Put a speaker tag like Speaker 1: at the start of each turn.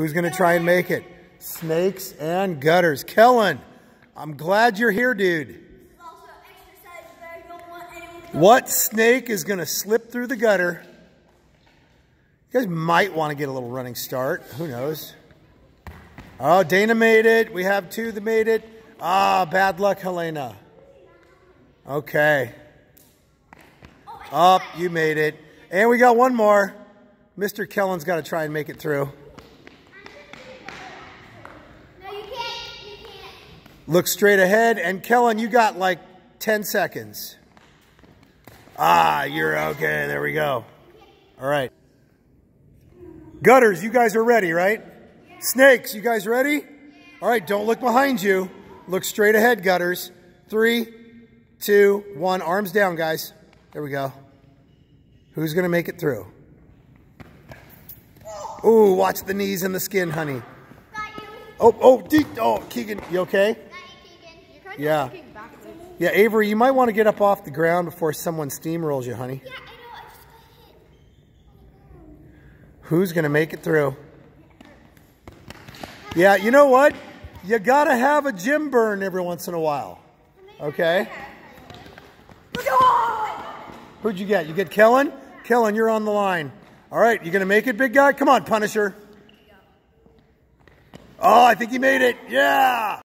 Speaker 1: Who's going to try and make it? Snakes and gutters. Kellen, I'm glad you're here, dude. What snake is going to slip through the gutter? You guys might want to get a little running start. Who knows? Oh, Dana made it. We have two that made it. Ah, bad luck, Helena. Okay. Up, oh, you made it. And we got one more. Mr. Kellen's got to try and make it through.
Speaker 2: No, you can't. You can't.
Speaker 1: Look straight ahead. And Kellen, you got like 10 seconds. Ah, you're okay. There we go. All right. Gutters, you guys are ready, right? Snakes, you guys ready? All right, don't look behind you. Look straight ahead, Gutters. Three, two, one. Arms down, guys. There we go. Who's going to make it through? Ooh, watch the knees and the skin, honey. Oh, oh, oh, Keegan, you okay? Yeah. Yeah, Avery, you might want to get up off the ground before someone steamrolls you, honey.
Speaker 2: Yeah, I know. I just
Speaker 1: hit. Who's going to make it through? Yeah, you know what? You got to have a gym burn every once in a while. Okay? Who'd you get? You get Kellen? Kellen, you're on the line. All right, you going to make it, big guy? Come on, Punisher. Oh, I think he made it. Yeah.